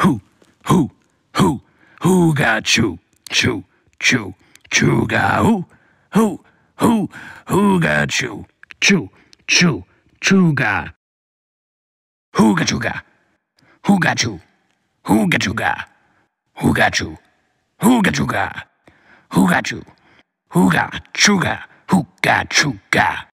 Who, who, who, who got chew, chew, chew, chew got who, who, who, who got chew, chew, chew, chew got. Who got you got? Who got you? Who got you got? Who got you? Hooga got Hooga choo. Hooga got Hooga chooga.